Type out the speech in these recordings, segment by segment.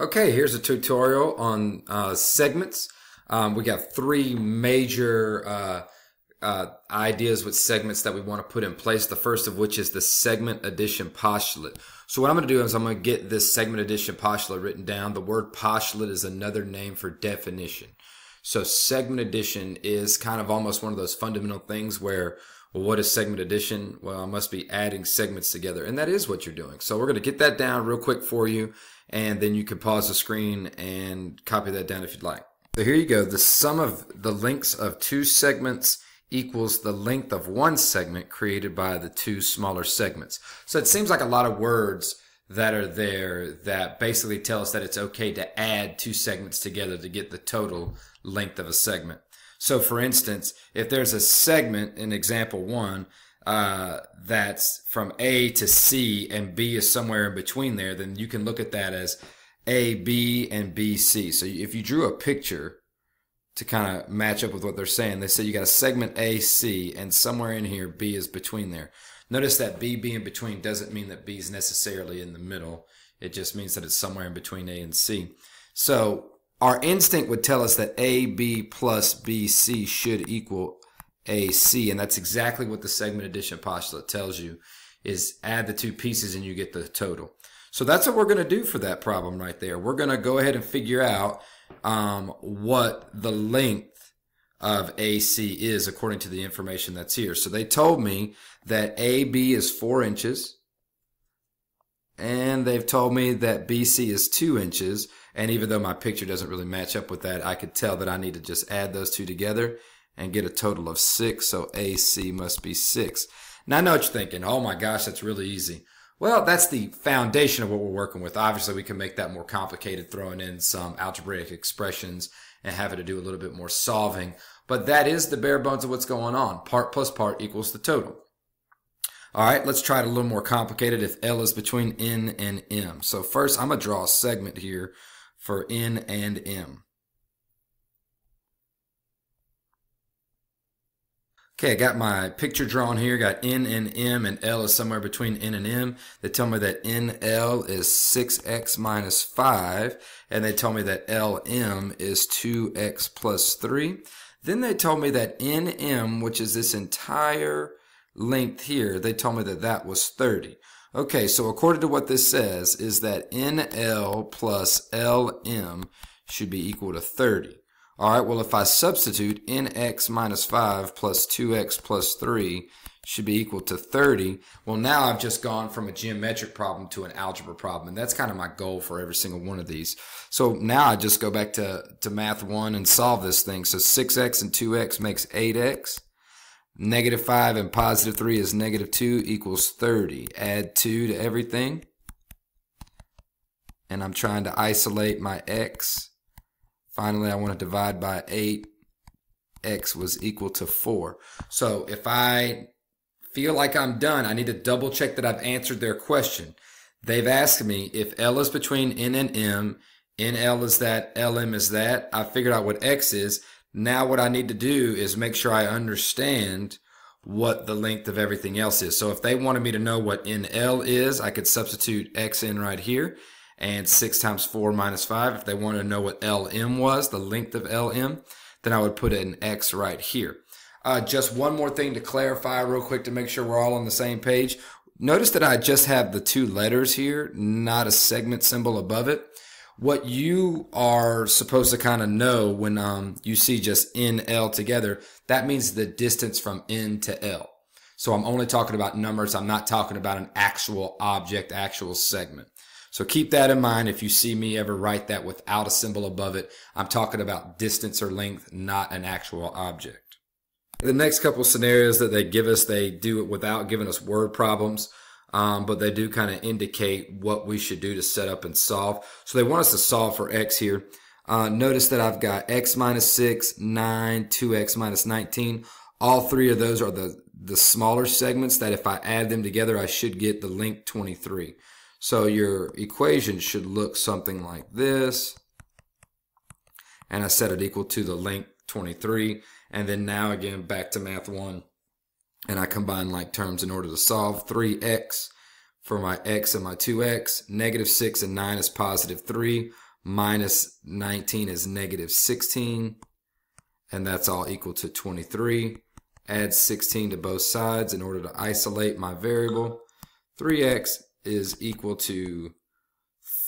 Okay, here's a tutorial on uh, segments. Um, we got three major uh, uh, ideas with segments that we want to put in place. The first of which is the segment addition postulate. So what I'm going to do is I'm going to get this segment addition postulate written down. The word postulate is another name for definition. So segment addition is kind of almost one of those fundamental things where well, what is segment addition? Well, I must be adding segments together. And that is what you're doing. So we're going to get that down real quick for you. And then you can pause the screen and copy that down if you'd like. So here you go. The sum of the lengths of two segments equals the length of one segment created by the two smaller segments. So it seems like a lot of words that are there that basically tell us that it's okay to add two segments together to get the total length of a segment. So for instance, if there's a segment in example one, uh, that's from A to C and B is somewhere in between there, then you can look at that as A, B, and B, C. So if you drew a picture to kind of match up with what they're saying, they say you got a segment A, C, and somewhere in here, B is between there. Notice that B being between doesn't mean that B is necessarily in the middle. It just means that it's somewhere in between A and C. So our instinct would tell us that AB plus BC should equal AC, and that's exactly what the segment addition postulate tells you, is add the two pieces and you get the total. So that's what we're going to do for that problem right there. We're going to go ahead and figure out um, what the length of AC is according to the information that's here. So they told me that AB is 4 inches, and they've told me that BC is 2 inches, and even though my picture doesn't really match up with that, I could tell that I need to just add those two together and get a total of six. So AC must be six. Now I know what you're thinking. Oh my gosh, that's really easy. Well, that's the foundation of what we're working with. Obviously, we can make that more complicated, throwing in some algebraic expressions and having to do a little bit more solving. But that is the bare bones of what's going on. Part plus part equals the total. All right, let's try it a little more complicated if L is between N and M. So first, I'm going to draw a segment here for N and M. Okay, I got my picture drawn here. Got N and M, and L is somewhere between N and M. They tell me that NL is 6x minus 5, and they tell me that LM is 2x plus 3. Then they told me that NM, which is this entire length here, they told me that that was 30. Okay, so according to what this says, is that NL plus LM should be equal to 30. All right, well, if I substitute nx minus 5 plus 2x plus 3 should be equal to 30, well, now I've just gone from a geometric problem to an algebra problem, and that's kind of my goal for every single one of these. So now I just go back to, to math 1 and solve this thing. So 6x and 2x makes 8x. Negative 5 and positive 3 is negative 2 equals 30. Add 2 to everything. And I'm trying to isolate my x. Finally, I want to divide by 8. x was equal to 4. So if I feel like I'm done, I need to double check that I've answered their question. They've asked me if L is between N and M, NL is that, LM is that. I figured out what X is. Now what I need to do is make sure I understand what the length of everything else is. So if they wanted me to know what NL is, I could substitute X in right here and 6 times 4 minus 5. If they wanted to know what LM was, the length of LM, then I would put an X right here. Uh, just one more thing to clarify real quick to make sure we're all on the same page. Notice that I just have the two letters here, not a segment symbol above it what you are supposed to kind of know when um, you see just N, L together, that means the distance from N to L. So I'm only talking about numbers. I'm not talking about an actual object, actual segment. So keep that in mind. If you see me ever write that without a symbol above it, I'm talking about distance or length, not an actual object. The next couple scenarios that they give us, they do it without giving us word problems um, but they do kind of indicate what we should do to set up and solve. So they want us to solve for x here. Uh, notice that I've got x minus 6, 9, 2x minus 19. All three of those are the, the smaller segments that if I add them together, I should get the length 23. So your equation should look something like this. And I set it equal to the length 23. And then now again, back to math 1 and I combine like terms in order to solve 3x for my x and my 2x. Negative 6 and 9 is positive 3. Minus 19 is negative 16. And that's all equal to 23. Add 16 to both sides in order to isolate my variable. 3x is equal to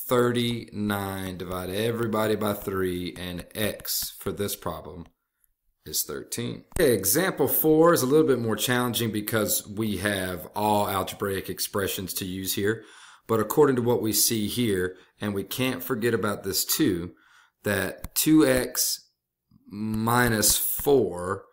39. Divide everybody by 3. And x for this problem is 13. Okay, example 4 is a little bit more challenging because we have all algebraic expressions to use here. But according to what we see here, and we can't forget about this too, that 2x minus 4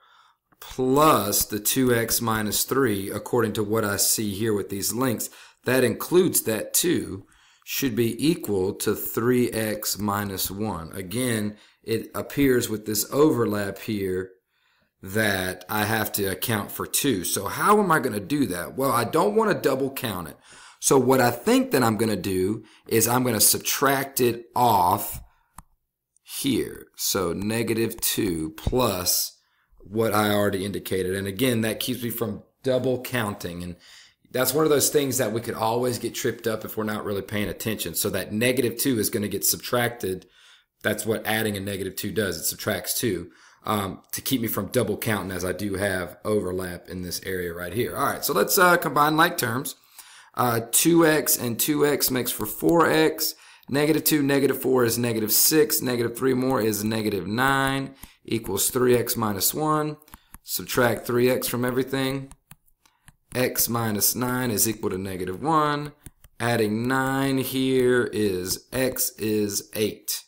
plus the 2x minus 3, according to what I see here with these links, that includes that 2, should be equal to 3x minus 1. Again, it appears with this overlap here that I have to account for 2. So how am I going to do that? Well, I don't want to double count it. So what I think that I'm going to do is I'm going to subtract it off here. So negative 2 plus what I already indicated. And again, that keeps me from double counting. And that's one of those things that we could always get tripped up if we're not really paying attention. So that negative 2 is going to get subtracted. That's what adding a negative 2 does. It subtracts 2 um, to keep me from double counting as I do have overlap in this area right here. All right, so let's uh, combine like terms. Uh, 2x and 2x makes for 4x. Negative 2, negative 4 is negative 6. Negative 3 more is negative 9 equals 3x minus 1. Subtract 3x from everything. X minus 9 is equal to negative 1. Adding 9 here is x is 8.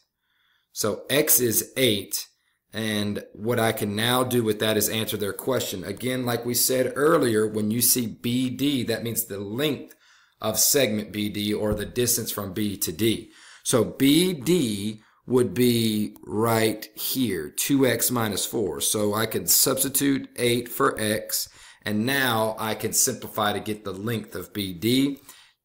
So x is 8. And what I can now do with that is answer their question. Again, like we said earlier, when you see BD, that means the length of segment BD or the distance from B to D. So BD would be right here, 2x minus 4. So I could substitute 8 for x, and now I can simplify to get the length of BD.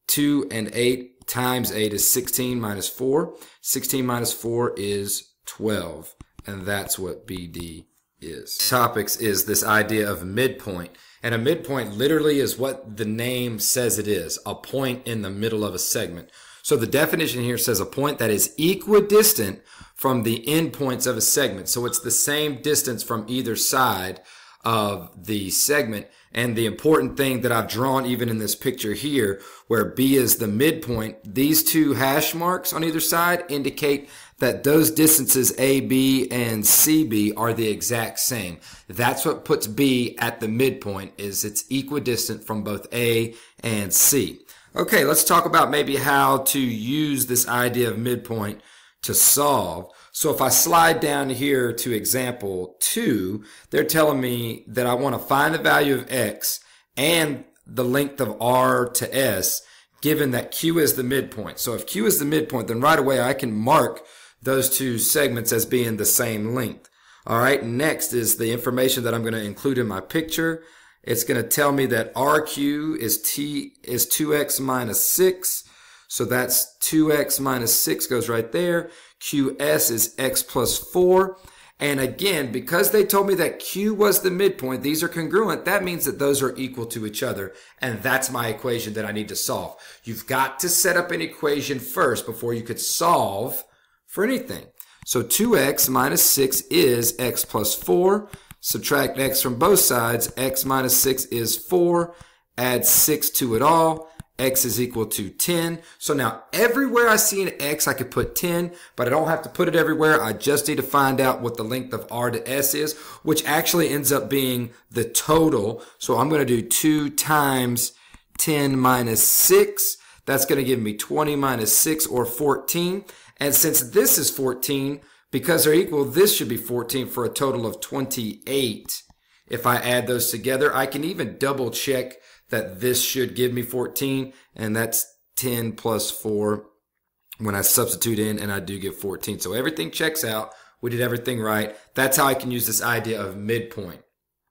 2 and 8 times 8 is 16 minus 4. 16 minus 4 is 12, and that's what BD is. Topics is this idea of midpoint. And a midpoint literally is what the name says it is, a point in the middle of a segment. So the definition here says a point that is equidistant from the endpoints of a segment. So it's the same distance from either side of the segment. And the important thing that I've drawn even in this picture here, where B is the midpoint, these two hash marks on either side indicate that those distances AB and CB are the exact same. That's what puts B at the midpoint is it's equidistant from both A and C. Okay, let's talk about maybe how to use this idea of midpoint to solve. So if I slide down here to example two, they're telling me that I want to find the value of x and the length of r to s given that q is the midpoint. So if q is the midpoint, then right away I can mark those two segments as being the same length. All right, next is the information that I'm going to include in my picture. It's going to tell me that RQ is T is 2x minus 6. So that's 2x minus 6 goes right there. QS is x plus 4. And again, because they told me that Q was the midpoint, these are congruent, that means that those are equal to each other. And that's my equation that I need to solve. You've got to set up an equation first before you could solve for anything. So 2x minus 6 is x plus 4. Subtract x from both sides. x minus 6 is 4. Add 6 to it all. X is equal to 10. So now everywhere I see an x, I could put 10, but I don't have to put it everywhere. I just need to find out what the length of r to s is, which actually ends up being the total. So I'm going to do 2 times 10 minus 6. That's going to give me 20 minus 6 or 14. And since this is 14, because they're equal, this should be 14 for a total of 28. If I add those together, I can even double check that this should give me 14, and that's 10 plus 4 when I substitute in, and I do get 14. So everything checks out. We did everything right. That's how I can use this idea of midpoint.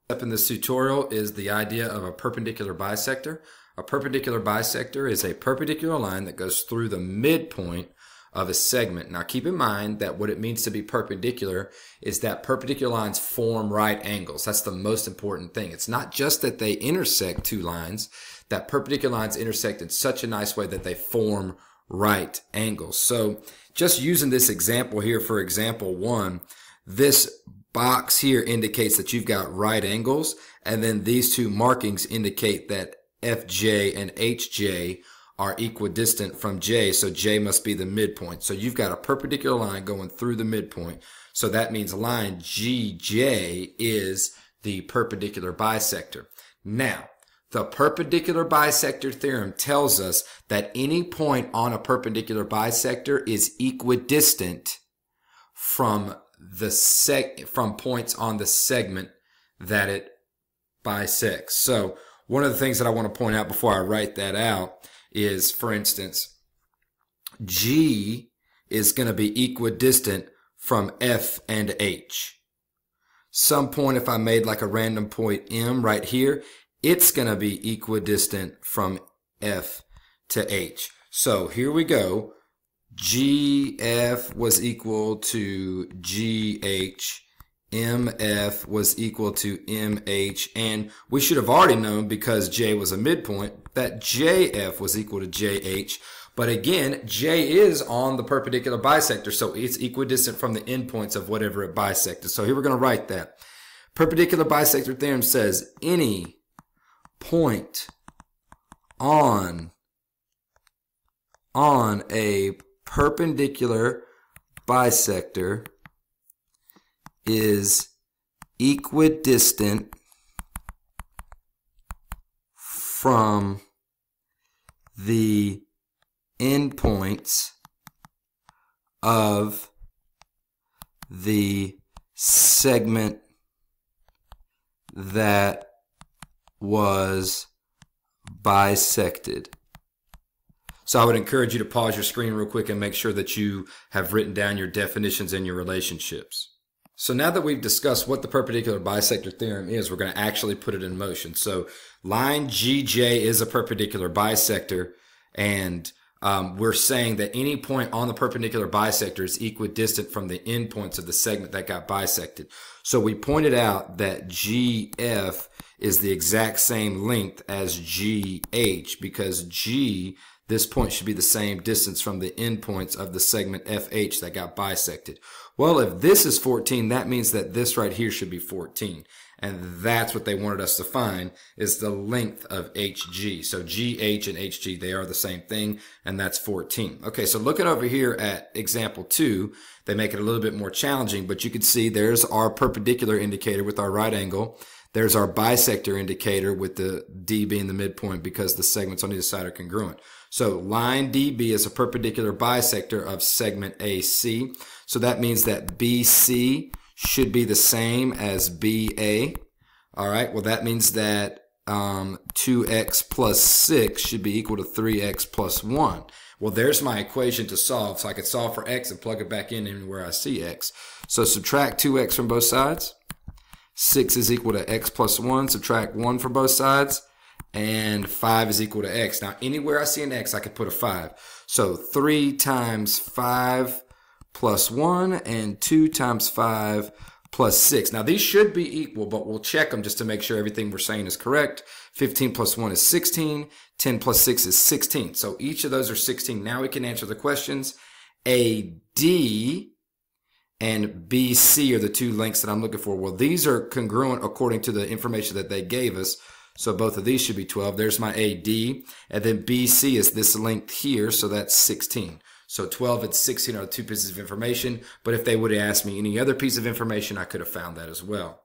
Up in this tutorial is the idea of a perpendicular bisector. A perpendicular bisector is a perpendicular line that goes through the midpoint of a segment. Now keep in mind that what it means to be perpendicular is that perpendicular lines form right angles. That's the most important thing. It's not just that they intersect two lines, that perpendicular lines intersect in such a nice way that they form right angles. So just using this example here for example one, this box here indicates that you've got right angles and then these two markings indicate that FJ and HJ are equidistant from J, so J must be the midpoint. So you've got a perpendicular line going through the midpoint. So that means line GJ is the perpendicular bisector. Now, the perpendicular bisector theorem tells us that any point on a perpendicular bisector is equidistant from the seg from points on the segment that it bisects. So one of the things that I want to point out before I write that out is, for instance, G is going to be equidistant from F and H. Some point, if I made like a random point M right here, it's going to be equidistant from F to H. So here we go. GF was equal to GH MF was equal to MH, and we should have already known because J was a midpoint that JF was equal to JH. But again, J is on the perpendicular bisector, so it's equidistant from the endpoints of whatever it bisected. So here we're going to write that. Perpendicular bisector theorem says any point on on a perpendicular bisector is equidistant from the endpoints of the segment that was bisected. So I would encourage you to pause your screen real quick and make sure that you have written down your definitions and your relationships. So now that we've discussed what the perpendicular bisector theorem is, we're going to actually put it in motion. So line GJ is a perpendicular bisector, and um, we're saying that any point on the perpendicular bisector is equidistant from the endpoints of the segment that got bisected. So we pointed out that GF is the exact same length as GH because G this point should be the same distance from the endpoints of the segment FH that got bisected. Well, if this is 14, that means that this right here should be 14. And that's what they wanted us to find is the length of HG. So GH and HG, they are the same thing, and that's 14. Okay, so looking over here at example two, they make it a little bit more challenging, but you can see there's our perpendicular indicator with our right angle. There's our bisector indicator with the D being the midpoint because the segments on either side are congruent. So line DB is a perpendicular bisector of segment AC. So that means that BC should be the same as BA. All right. Well, that means that um, 2x plus 6 should be equal to 3x plus 1. Well, there's my equation to solve. So I could solve for x and plug it back in anywhere I see x. So subtract 2x from both sides. 6 is equal to x plus 1. Subtract 1 from both sides and 5 is equal to x. Now, anywhere I see an x, I could put a 5. So 3 times 5 plus 1 and 2 times 5 plus 6. Now, these should be equal, but we'll check them just to make sure everything we're saying is correct. 15 plus 1 is 16. 10 plus 6 is 16. So each of those are 16. Now we can answer the questions. AD and BC are the two lengths that I'm looking for. Well, these are congruent according to the information that they gave us. So both of these should be 12. There's my AD. And then BC is this length here. So that's 16. So 12 and 16 are two pieces of information. But if they would have asked me any other piece of information, I could have found that as well.